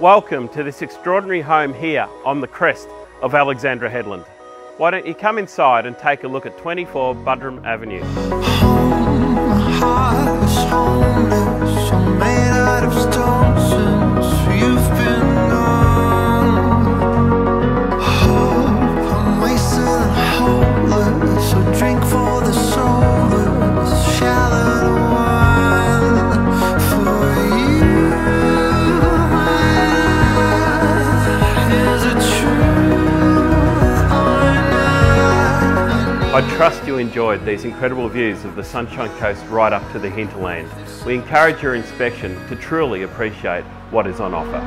Welcome to this extraordinary home here on the crest of Alexandra Headland. Why don't you come inside and take a look at 24 Buderim Avenue. I trust you enjoyed these incredible views of the Sunshine Coast right up to the hinterland. We encourage your inspection to truly appreciate what is on offer.